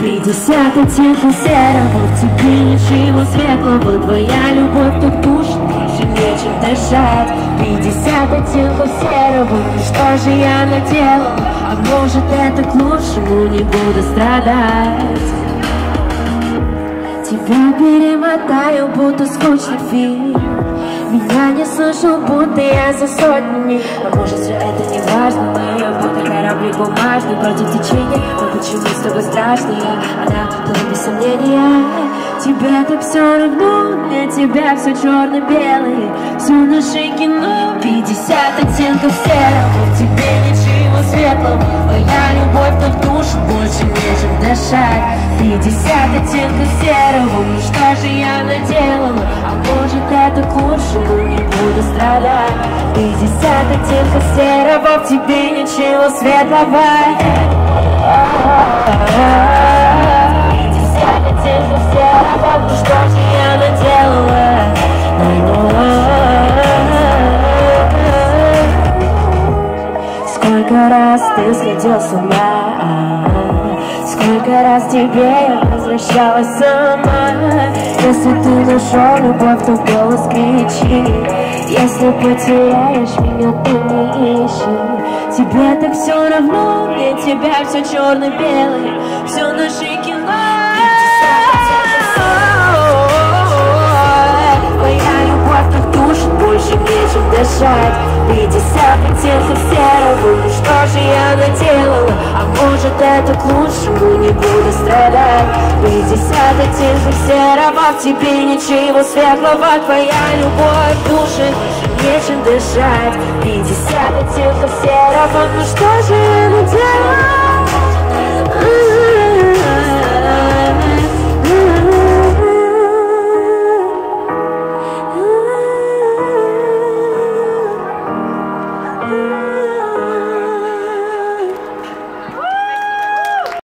Пятьдесят оттенков серого В тебе ничего светлого. Твоя любовь тут душит Больше нечем дышать Пятьдесят оттенков серого Что же я наделал? А может это к лучшему Не буду страдать Тебя перемотаю, будто скучный фильм Меня не слышал, будто я за сотнями. А может все это не важно? Мы будто корабли бумажный против течения. Но почему с тобой страшно? Она без сомнения. Тебе так все равно, для тебя все черно-белое Все наше кино, 50 оттенков серого. Тебе ничего светлого больше нечем дышать. 50 оттенков серого. Ну что же я наделала? А может это к лучшему, не буду страдать. 50 оттенков серого. В тебе ничего светлого. 50 оттенков серого. Ну что же я наделала? Сколько раз ты сходил с ума Сколько раз тебе я возвращалась сама? Если ты нашел любовь, то голос кричи. Если потеряешь меня, ты не ищи. Тебе так все равно, для тебя все черно-белое Все наше кино. Твоя любовь так душит, больше нечем дышать. 50 оттенков что же я наделала? А может это к лучшему, не буду страдать 50 оттенков серого, в тебе ничего светлого Твоя любовь душит, нечем дышать 50 оттенков серого, ну что же?